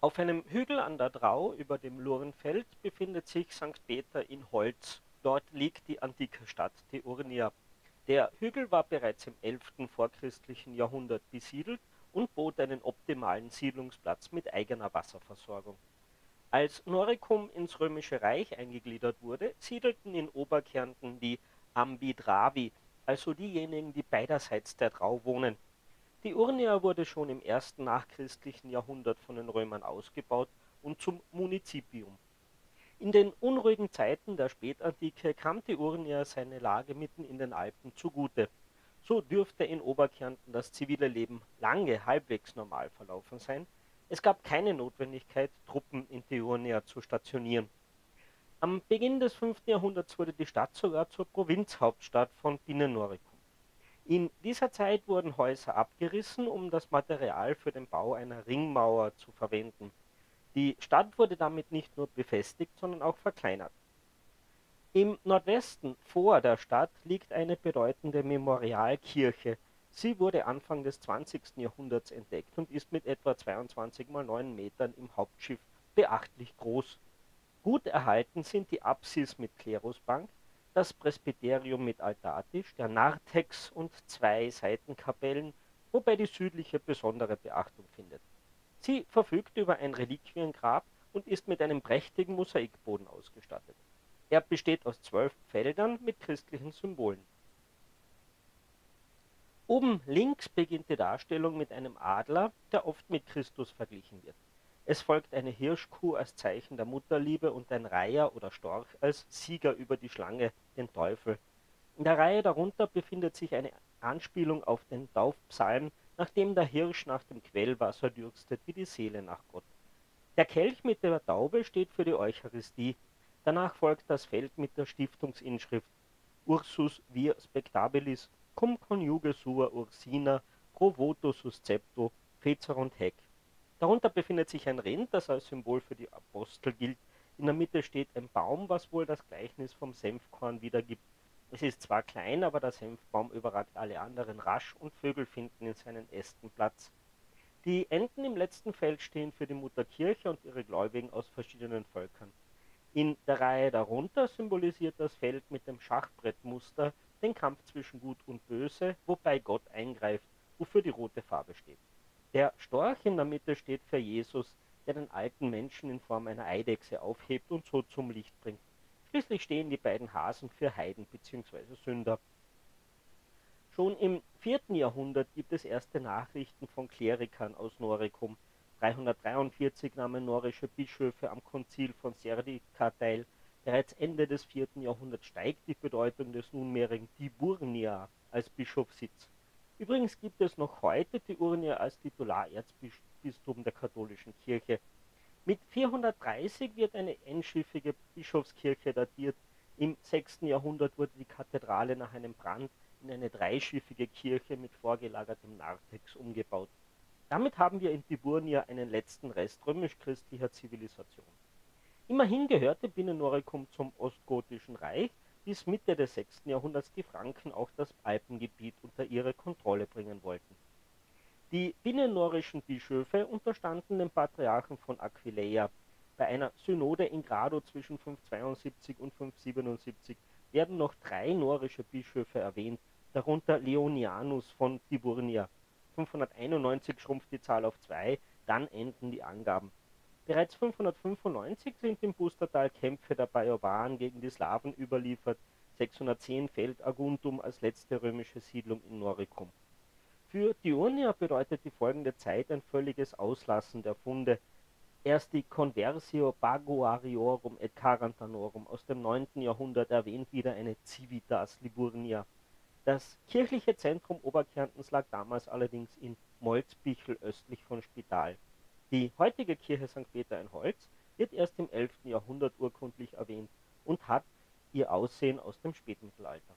Auf einem Hügel an der Drau über dem Lurenfeld befindet sich St. Peter in Holz. Dort liegt die antike Stadt Teurnia. Der Hügel war bereits im 11. vorchristlichen Jahrhundert besiedelt und bot einen optimalen Siedlungsplatz mit eigener Wasserversorgung. Als Noricum ins Römische Reich eingegliedert wurde, siedelten in Oberkärnten die Ambidravi, also diejenigen, die beiderseits der Drau wohnen. Die Urnia wurde schon im ersten nachchristlichen Jahrhundert von den Römern ausgebaut und zum Munizipium. In den unruhigen Zeiten der Spätantike kam die Urnia seine Lage mitten in den Alpen zugute. So dürfte in Oberkärnten das zivile Leben lange halbwegs normal verlaufen sein. Es gab keine Notwendigkeit, Truppen in die Urnia zu stationieren. Am Beginn des 5. Jahrhunderts wurde die Stadt sogar zur Provinzhauptstadt von Binnen Noricum. In dieser Zeit wurden Häuser abgerissen, um das Material für den Bau einer Ringmauer zu verwenden. Die Stadt wurde damit nicht nur befestigt, sondern auch verkleinert. Im Nordwesten vor der Stadt liegt eine bedeutende Memorialkirche. Sie wurde Anfang des 20. Jahrhunderts entdeckt und ist mit etwa 22 mal 9 Metern im Hauptschiff beachtlich groß. Gut erhalten sind die Apsis mit Klerusbank, das Presbyterium mit Altartisch, der Narthex und zwei Seitenkapellen, wobei die südliche besondere Beachtung findet. Sie verfügt über ein Reliquiengrab und ist mit einem prächtigen Mosaikboden ausgestattet. Er besteht aus zwölf Feldern mit christlichen Symbolen. Oben links beginnt die Darstellung mit einem Adler, der oft mit Christus verglichen wird. Es folgt eine Hirschkuh als Zeichen der Mutterliebe und ein Reiher oder Storch als Sieger über die Schlange, den Teufel. In der Reihe darunter befindet sich eine Anspielung auf den Taufpsalm, nachdem der Hirsch nach dem Quellwasser dürstet wie die Seele nach Gott. Der Kelch mit der Taube steht für die Eucharistie. Danach folgt das Feld mit der Stiftungsinschrift Ursus vir spectabilis cum conjuge sua ursina pro voto suscepto fecerunt hec Darunter befindet sich ein Rind, das als Symbol für die Apostel gilt. In der Mitte steht ein Baum, was wohl das Gleichnis vom Senfkorn wiedergibt. Es ist zwar klein, aber der Senfbaum überragt alle anderen rasch und Vögel finden in seinen Ästen Platz. Die Enten im letzten Feld stehen für die Mutterkirche und ihre Gläubigen aus verschiedenen Völkern. In der Reihe darunter symbolisiert das Feld mit dem Schachbrettmuster den Kampf zwischen Gut und Böse, wobei Gott eingreift, wofür die rote Farbe steht. Der Storch in der Mitte steht für Jesus, der den alten Menschen in Form einer Eidechse aufhebt und so zum Licht bringt. Schließlich stehen die beiden Hasen für Heiden bzw. Sünder. Schon im 4. Jahrhundert gibt es erste Nachrichten von Klerikern aus Noricum. 343 nahmen norische Bischöfe am Konzil von Serdica teil. Bereits Ende des 4. Jahrhunderts steigt die Bedeutung des nunmehrigen Tiburnia als Bischofssitz. Übrigens gibt es noch heute die Urnia als Titularerzbistum der katholischen Kirche. Mit 430 wird eine einschiffige Bischofskirche datiert. Im 6. Jahrhundert wurde die Kathedrale nach einem Brand in eine dreischiffige Kirche mit vorgelagertem Narthex umgebaut. Damit haben wir in Tiburnia einen letzten Rest römisch-christlicher Zivilisation. Immerhin gehörte Binnennoricum zum Ostgotischen Reich, bis Mitte des 6. Jahrhunderts die Franken auch das Alpengebiet unter ihre Kontrolle bringen wollten. Die binnennorischen Bischöfe unterstanden dem Patriarchen von Aquileia. Bei einer Synode in Grado zwischen 572 und 577 werden noch drei norische Bischöfe erwähnt, darunter Leonianus von Tiburnia. 591 schrumpft die Zahl auf zwei, dann enden die Angaben. Bereits 595 sind im Pustertal Kämpfe der Bajoran gegen die Slawen überliefert, 610 fällt Aguntum als letzte römische Siedlung in Noricum. Für Diurnia bedeutet die folgende Zeit ein völliges Auslassen der Funde. Erst die Conversio Baguariorum et Carantanorum aus dem 9. Jahrhundert erwähnt wieder eine Civitas Liburnia. Das kirchliche Zentrum Oberkärntens lag damals allerdings in Molzbichel östlich von Spital die heutige Kirche St. Peter in Holz wird erst im 11. Jahrhundert urkundlich erwähnt und hat ihr Aussehen aus dem Spätmittelalter